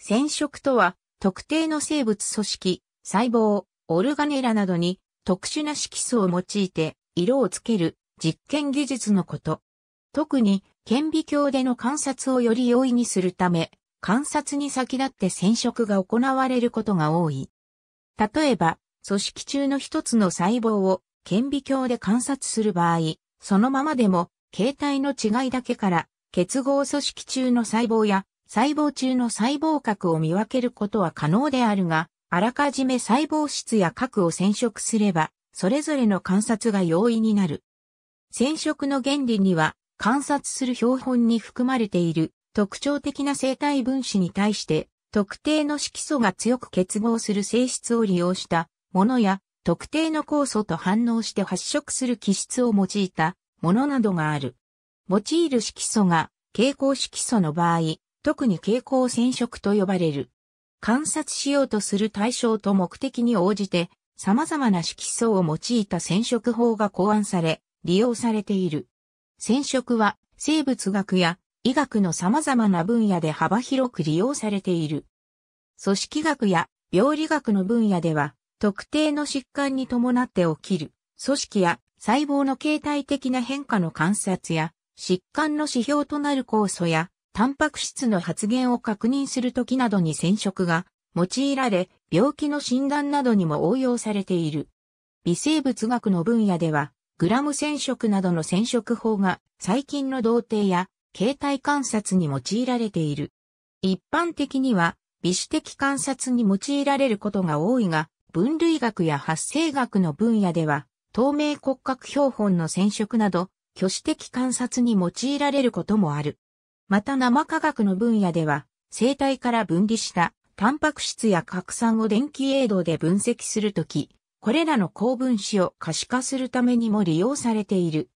染色とは、特定の生物組織、細胞、オルガネラなどに特殊な色素を用いて色をつける実験技術のこと。特に顕微鏡での観察をより容易にするため、観察に先立って染色が行われることが多い。例えば、組織中の一つの細胞を顕微鏡で観察する場合、そのままでも形態の違いだけから結合組織中の細胞や細胞中の細胞核を見分けることは可能であるが、あらかじめ細胞質や核を染色すれば、それぞれの観察が容易になる。染色の原理には、観察する標本に含まれている特徴的な生体分子に対して、特定の色素が強く結合する性質を利用したものや、特定の酵素と反応して発色する基質を用いたものなどがある。用いる色素が蛍光色素の場合、特に蛍光染色と呼ばれる。観察しようとする対象と目的に応じて、様々な色素を用いた染色法が考案され、利用されている。染色は生物学や医学の様々な分野で幅広く利用されている。組織学や病理学の分野では、特定の疾患に伴って起きる組織や細胞の形態的な変化の観察や疾患の指標となる酵素やタンパク質の発現を確認するときなどに染色が用いられ、病気の診断などにも応用されている。微生物学の分野では、グラム染色などの染色法が最近の童貞や形態観察に用いられている。一般的には、微種的観察に用いられることが多いが、分類学や発生学の分野では、透明骨格標本の染色など、挙手的観察に用いられることもある。また生化学の分野では、生体から分離したタンパク質や核酸を電気栄動で分析するとき、これらの高分子を可視化するためにも利用されている。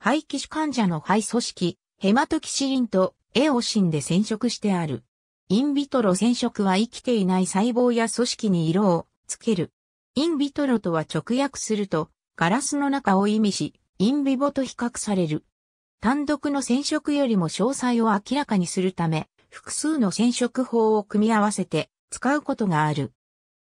肺気種患者の肺組織、ヘマトキシリンとエオシンで染色してある。インビトロ染色は生きていない細胞や組織に色をつける。インビトロとは直訳すると、ガラスの中を意味し、インビボと比較される。単独の染色よりも詳細を明らかにするため、複数の染色法を組み合わせて使うことがある。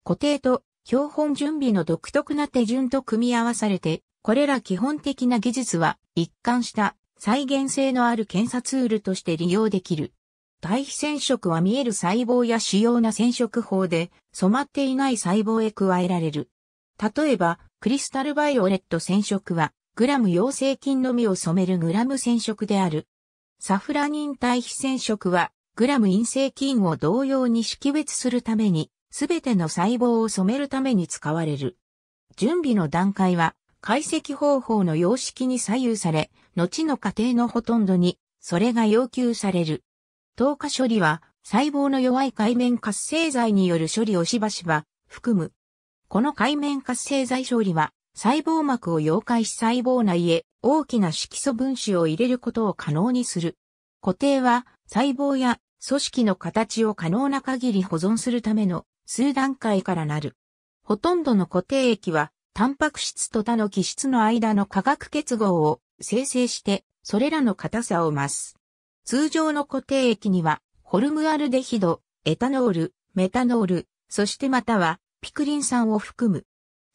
固定と標本準備の独特な手順と組み合わされて、これら基本的な技術は一貫した再現性のある検査ツールとして利用できる。対比染色は見える細胞や主要な染色法で染まっていない細胞へ加えられる。例えば、クリスタルバイオレット染色はグラム陽性菌のみを染めるグラム染色である。サフラニン対比染色は、グラム陰性菌を同様に識別するために、すべての細胞を染めるために使われる。準備の段階は、解析方法の様式に左右され、後の過程のほとんどに、それが要求される。透過処理は、細胞の弱い海面活性剤による処理をしばしば含む。この海面活性剤処理は、細胞膜を溶解し細胞内へ大きな色素分子を入れることを可能にする。固定は細胞や組織の形を可能な限り保存するための数段階からなる。ほとんどの固定液はタンパク質と他の基質の間の化学結合を生成してそれらの硬さを増す。通常の固定液にはホルムアルデヒド、エタノール、メタノール、そしてまたはピクリン酸を含む。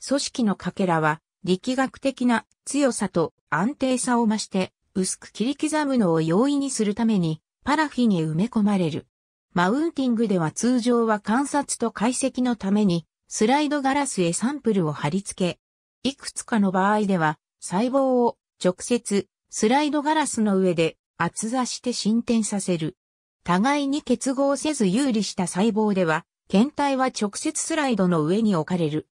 組織のかけらは力学的な強さと安定さを増して薄く切り刻むのを容易にするためにパラフィに埋め込まれる。マウンティングでは通常は観察と解析のためにスライドガラスへサンプルを貼り付け、いくつかの場合では細胞を直接スライドガラスの上で厚座して進展させる。互いに結合せず有利した細胞では、検体は直接スライドの上に置かれる。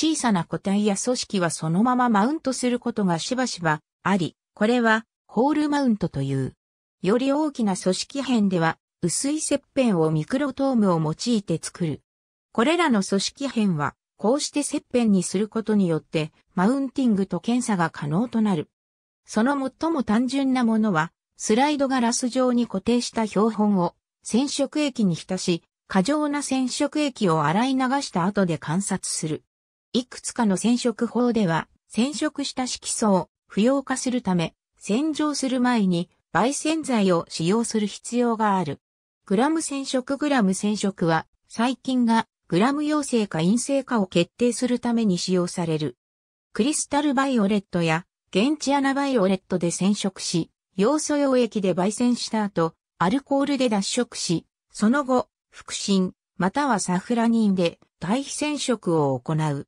小さな個体や組織はそのままマウントすることがしばしばあり、これはホールマウントという。より大きな組織片では薄い切片をミクロトームを用いて作る。これらの組織片はこうして切片にすることによってマウンティングと検査が可能となる。その最も単純なものはスライドガラス状に固定した標本を染色液に浸し、過剰な染色液を洗い流した後で観察する。いくつかの染色法では、染色した色素を不要化するため、洗浄する前に焙煎剤を使用する必要がある。グラム染色グラム染色は、細菌がグラム陽性か陰性かを決定するために使用される。クリスタルバイオレットやゲンチアナバイオレットで染色し、要素溶液で焙煎した後、アルコールで脱色し、その後、腹心、またはサフラニンで対比染色を行う。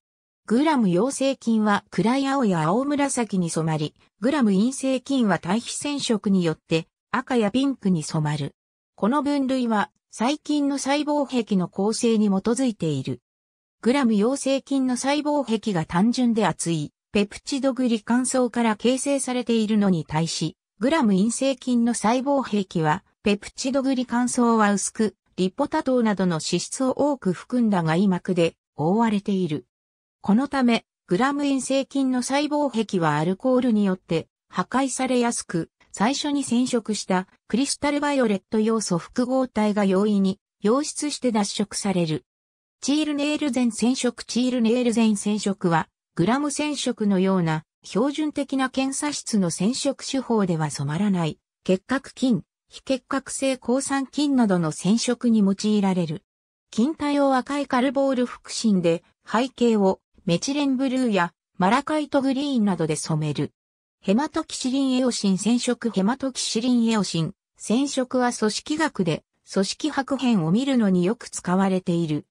グラム陽性菌は暗い青や青紫に染まり、グラム陰性菌は対比染色によって赤やピンクに染まる。この分類は細菌の細胞壁の構成に基づいている。グラム陽性菌の細胞壁が単純で厚い、ペプチドグリ乾燥から形成されているのに対し、グラム陰性菌の細胞壁は、ペプチドグリ乾燥は薄く、リポタ糖などの脂質を多く含んだ外膜で覆われている。このため、グラム陰性菌の細胞壁はアルコールによって破壊されやすく、最初に染色したクリスタルバイオレット要素複合体が容易に溶出して脱色される。チールネールゼン染色チールネールゼン染色は、グラム染色のような標準的な検査室の染色手法では染まらない結核菌、非結核性抗酸菌などの染色に用いられる。金体を赤いカルボール腹心で背景をメチレンブルーやマラカイトグリーンなどで染める。ヘマトキシリンエオシン染色ヘマトキシリンエオシン染色は組織学で組織白変を見るのによく使われている。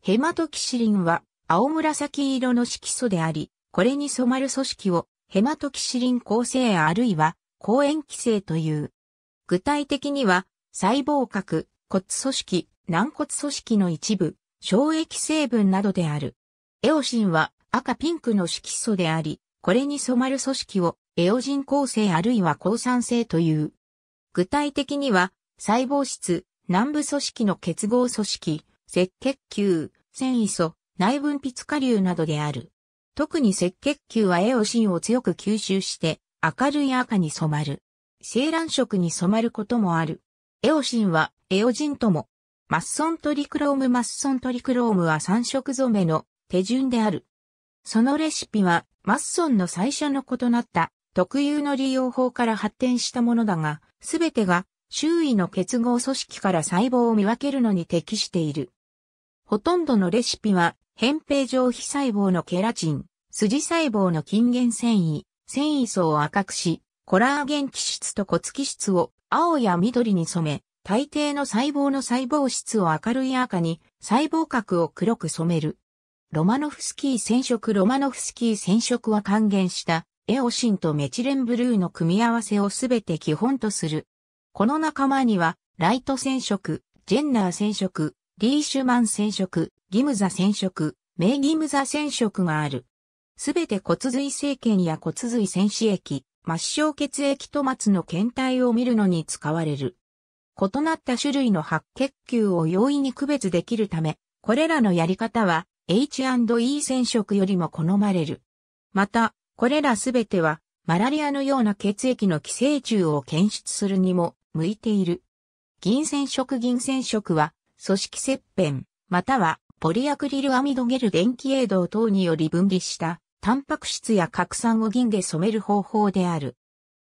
ヘマトキシリンは青紫色の色素であり、これに染まる組織をヘマトキシリン構成あるいは抗塩基性という。具体的には細胞核、骨組織、軟骨組織の一部、消液成分などである。エオシンは赤ピンクの色素であり、これに染まる組織をエオジン構成あるいは抗酸性という。具体的には、細胞質、南部組織の結合組織、赤血球、繊維素、内分泌下流などである。特に赤血球はエオシンを強く吸収して明るい赤に染まる。青卵色に染まることもある。エオシンはエオジンとも。マッソントリクロームマッソントリクロームは三色染めの手順である。そのレシピはマッソンの最初の異なった特有の利用法から発展したものだが、すべてが周囲の結合組織から細胞を見分けるのに適している。ほとんどのレシピは、扁平上皮細胞のケラチン、筋細胞の筋原繊維、繊維層を赤くし、コラーゲン基質と骨基質を青や緑に染め、大抵の細胞の細胞質を明るい赤に、細胞核を黒く染める。ロマノフスキー染色ロマノフスキー染色は還元したエオシンとメチレンブルーの組み合わせをすべて基本とする。この仲間には、ライト染色、ジェンナー染色、リーシュマン染色、ギムザ染色、メイギムザ染色がある。すべて骨髄生検や骨髄染子液、末梢血液と末の検体を見るのに使われる。異なった種類の白血球を容易に区別できるため、これらのやり方は H&E 染色よりも好まれる。また、これらすべては、マラリアのような血液の寄生虫を検出するにも向いている。銀染色銀染色は、組織切片、またはポリアクリルアミドゲル電気栄動等により分離したタンパク質や核酸を銀で染める方法である。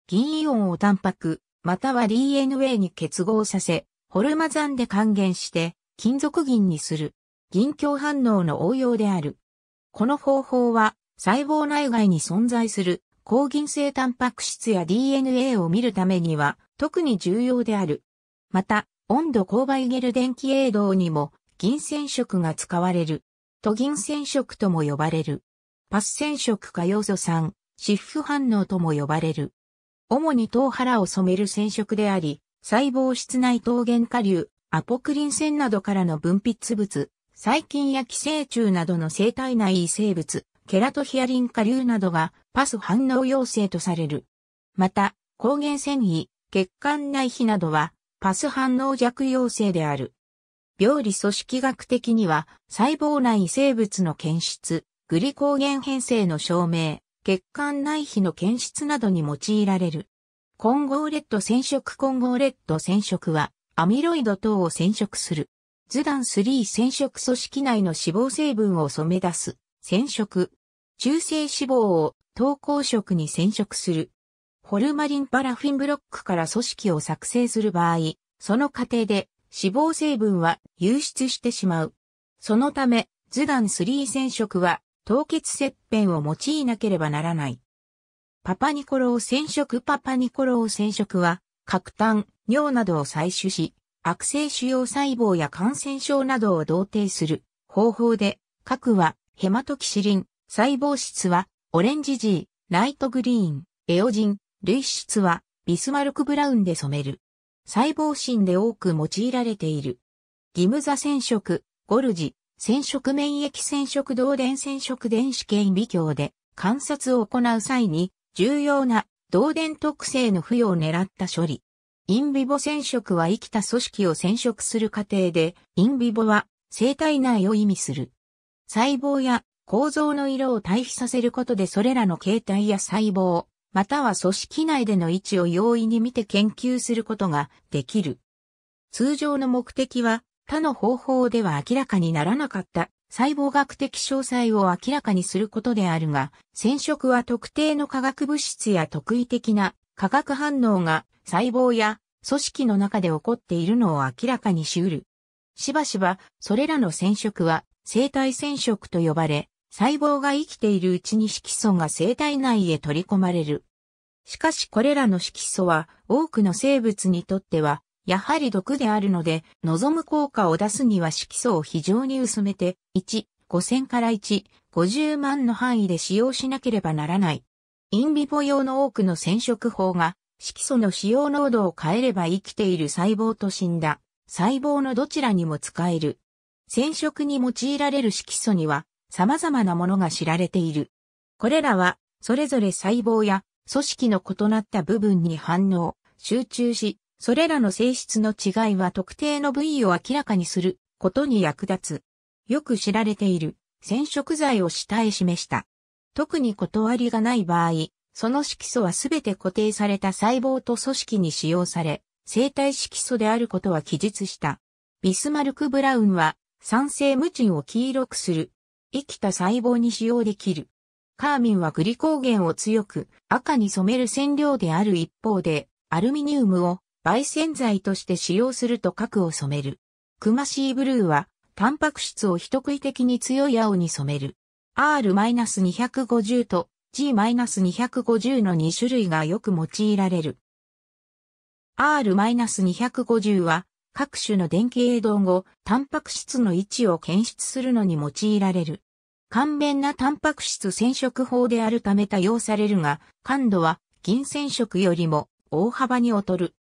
銀イオンをタンパク、または DNA に結合させ、ホルマザンで還元して金属銀にする。銀鏡反応の応用である。この方法は細胞内外に存在する抗銀性タンパク質や DNA を見るためには特に重要である。また、温度勾配ゲル電気栄動にも銀染色が使われる。と銀染色とも呼ばれる。パス染色か要素酸、シフ反応とも呼ばれる。主に糖腹を染める染色であり、細胞質内糖原下流、アポクリン腺などからの分泌物、細菌や寄生虫などの生体内異生物、ケラトヒアリン下流などがパス反応陽性とされる。また、抗原繊維、血管内皮などはパス反応弱陽性である。病理組織学的には細胞内異生物の検出、グリコーゲン変性の証明、血管内皮の検出などに用いられる。混合レッド染色混合レッド染色はアミロイド等を染色する。ズダン3染色組織内の脂肪成分を染め出す。染色。中性脂肪を透光色に染色する。ホルマリンパラフィンブロックから組織を作成する場合、その過程で脂肪成分は流出してしまう。そのため、図段3染色は凍結切片を用いなければならない。パパニコロー染色パパニコロー染色は、核炭、尿などを採取し、悪性腫瘍細胞や感染症などを同定する方法で、核はヘマトキシリン、細胞質はオレンジ G、ライトグリーン、エオジン、類質はビスマルクブラウンで染める。細胞芯で多く用いられている。ギムザ染色、ゴルジ、染色免疫染色導電染色電子顕微鏡で観察を行う際に重要な導電特性の付与を狙った処理。インビボ染色は生きた組織を染色する過程で、インビボは生体内を意味する。細胞や構造の色を対比させることでそれらの形態や細胞、または組織内での位置を容易に見て研究することができる。通常の目的は他の方法では明らかにならなかった細胞学的詳細を明らかにすることであるが、染色は特定の化学物質や特異的な化学反応が細胞や組織の中で起こっているのを明らかにし得る。しばしば、それらの染色は生体染色と呼ばれ、細胞が生きているうちに色素が生体内へ取り込まれる。しかしこれらの色素は多くの生物にとってはやはり毒であるので望む効果を出すには色素を非常に薄めて1、5000から1、50万の範囲で使用しなければならない。インビボ用の多くの染色法が色素の使用濃度を変えれば生きている細胞と死んだ細胞のどちらにも使える。染色に用いられる色素には様々なものが知られている。これらは、それぞれ細胞や組織の異なった部分に反応、集中し、それらの性質の違いは特定の部位を明らかにすることに役立つ。よく知られている染色剤を下へ示した。特に断りがない場合、その色素はすべて固定された細胞と組織に使用され、生体色素であることは記述した。ビスマルク・ブラウンは酸性無賃を黄色くする生きた細胞に使用できる。カーミンはグリコーゲンを強く赤に染める染料である一方で、アルミニウムを媒染剤として使用すると核を染める。クマシーブルーは、タンパク質を一食い的に強い青に染める。R-250 と G-250 の2種類がよく用いられる。R-250 は各種の電気映動後、タンパク質の位置を検出するのに用いられる。簡便なタンパク質染色法であるため多用されるが、感度は銀染色よりも大幅に劣る。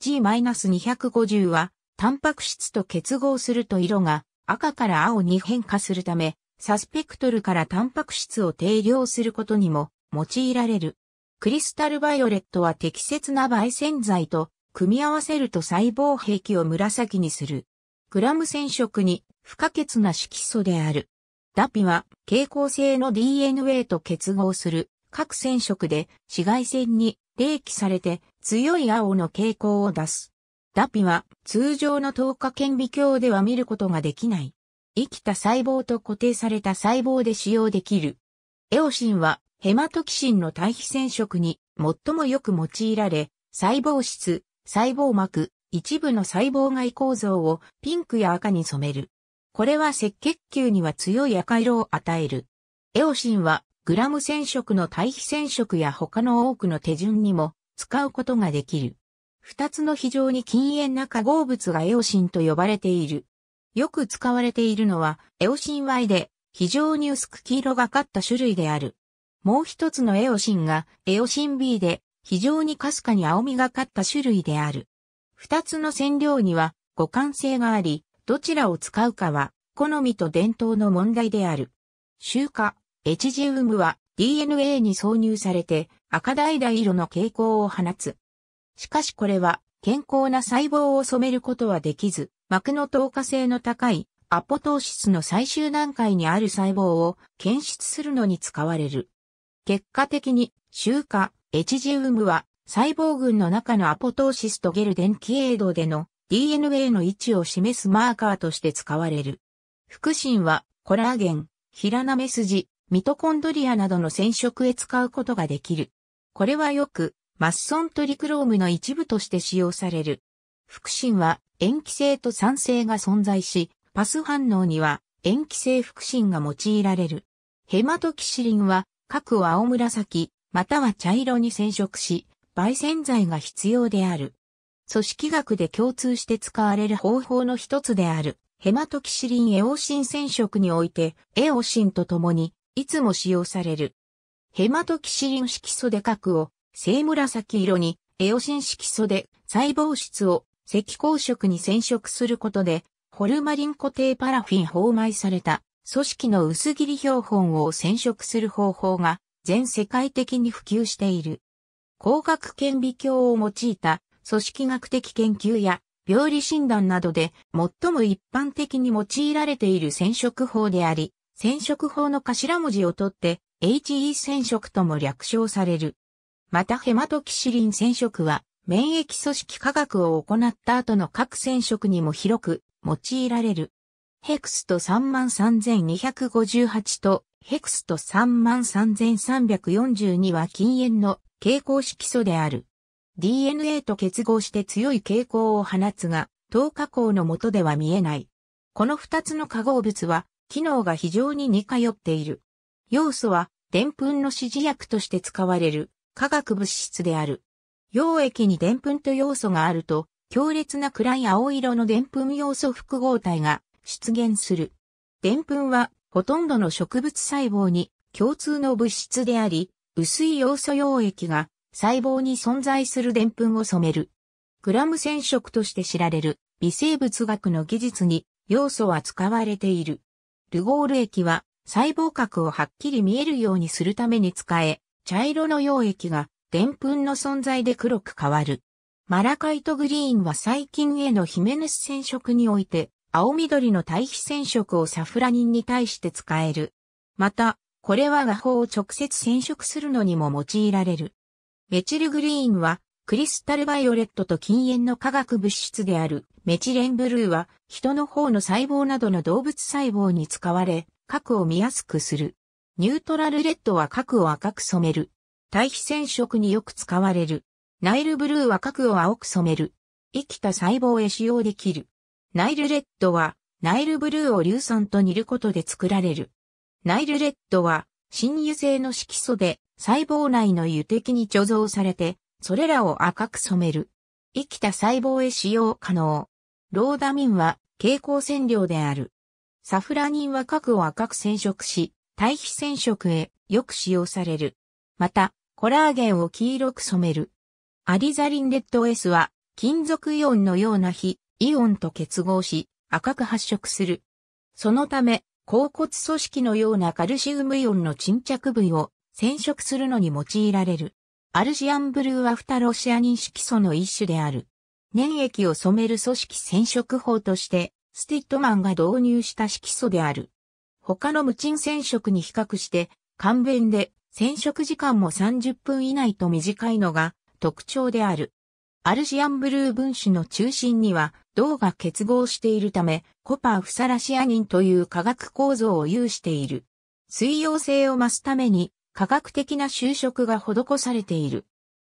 G-250 は、タンパク質と結合すると色が赤から青に変化するため、サスペクトルからタンパク質を定量することにも用いられる。クリスタルバイオレットは適切な媒染剤と組み合わせると細胞壁を紫にする。グラム染色に不可欠な色素である。ダピは蛍光性の DNA と結合する各染色で紫外線に冷気されて強い青の蛍光を出す。ダピは通常の透過顕微鏡では見ることができない。生きた細胞と固定された細胞で使用できる。エオシンはヘマトキシンの対比染色に最もよく用いられ、細胞質、細胞膜、一部の細胞外構造をピンクや赤に染める。これは赤血球には強い赤色を与える。エオシンはグラム染色の対比染色や他の多くの手順にも使うことができる。二つの非常に禁煙な化合物がエオシンと呼ばれている。よく使われているのはエオシン Y で非常に薄く黄色がかった種類である。もう一つのエオシンがエオシン B で非常にかすかに青みがかった種類である。二つの染料には互換性があり、どちらを使うかは好みと伝統の問題である。臭化、エチジウムは DNA に挿入されて赤橙色の蛍光を放つ。しかしこれは健康な細胞を染めることはできず、膜の透過性の高いアポトーシスの最終段階にある細胞を検出するのに使われる。結果的に、臭化、エチジウムは細胞群の中のアポトーシスとゲル電気映像での DNA の位置を示すマーカーとして使われる。腹心はコラーゲン、ヒラナメスジ、ミトコンドリアなどの染色へ使うことができる。これはよくマッソントリクロームの一部として使用される。腹心は塩基性と酸性が存在し、パス反応には塩基性腹心が用いられる。ヘマトキシリンは各青紫、または茶色に染色し、焙煎剤が必要である。組織学で共通して使われる方法の一つである、ヘマトキシリンエオシン染色において、エオシンと共に、いつも使用される。ヘマトキシリン色素で核を、青紫色に、エオシン色素で細胞質を赤光色に染色することで、ホルマリン固定パラフィン包埋された組織の薄切り標本を染色する方法が全世界的に普及している。光学顕微鏡を用いた組織学的研究や病理診断などで最も一般的に用いられている染色法であり、染色法の頭文字を取って HE 染色とも略称される。またヘマトキシリン染色は免疫組織科学を行った後の各染色にも広く用いられる。ヘクスト33258とヘクスト33342は禁煙の蛍光色素である。DNA と結合して強い傾向を放つが、糖化光の下では見えない。この二つの化合物は、機能が非常に似通っている。要素は、澱粉の指示薬として使われる化学物質である。溶液に澱粉と要素があると、強烈な暗い青色の澱粉要素複合体が出現する。澱粉は、ほとんどの植物細胞に共通の物質であり、薄い要素溶液が細胞に存在する澱粉を染める。グラム染色として知られる微生物学の技術に要素は使われている。ルゴール液は細胞核をはっきり見えるようにするために使え、茶色の溶液が澱粉の存在で黒く変わる。マラカイトグリーンは細菌へのヒメネス染色において、青緑の対比染色をサフラニンに対して使える。また、これは画法を直接染色するのにも用いられる。メチルグリーンは、クリスタルバイオレットと禁煙の化学物質であるメチレンブルーは、人の方の細胞などの動物細胞に使われ、核を見やすくする。ニュートラルレッドは核を赤く染める。対比染色によく使われる。ナイルブルーは核を青く染める。生きた細胞へ使用できる。ナイルレッドは、ナイルブルーを硫酸と煮ることで作られる。ナイルレッドは、新油性の色素で細胞内の油滴に貯蔵されて、それらを赤く染める。生きた細胞へ使用可能。ローダミンは蛍光染料である。サフラニンは核を赤く染色し、対比染色へよく使用される。また、コラーゲンを黄色く染める。アリザリンレッド S は金属イオンのような非イオンと結合し赤く発色する。そのため、甲骨組織のようなカルシウムイオンの沈着部位を染色するのに用いられる。アルジアンブルーはフタロシアニン色素の一種である。粘液を染める組織染色法として、スティットマンが導入した色素である。他の無鎮染色に比較して、簡便で染色時間も30分以内と短いのが特徴である。アルジアンブルー分子の中心には銅が結合しているため、コパーフサラシアニンという化学構造を有している。水溶性を増すために科学的な修飾が施されている。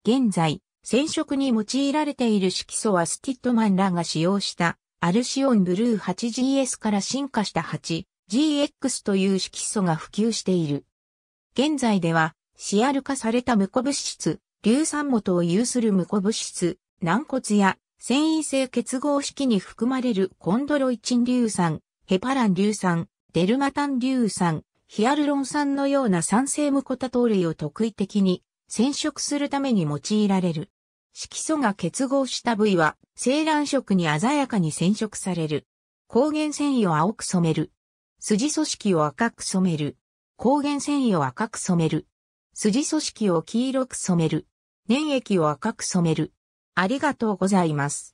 現在、染色に用いられている色素はスティットマンらが使用したアルシオンブルー 8GS から進化した 8GX という色素が普及している。現在では、シアル化された無コ物質、硫酸元を有する無コ物質、軟骨や繊維性結合式に含まれるコンドロイチン硫酸、ヘパラン硫酸、デルマタン硫酸、ヒアルロン酸のような酸性無コタ糖類を特異的に染色するために用いられる。色素が結合した部位は青卵色に鮮やかに染色される。抗原繊維を青く染める。筋組織を赤く染める。抗原繊維を赤く染める。筋組織を黄色く染める。粘液を赤く染める。ありがとうございます。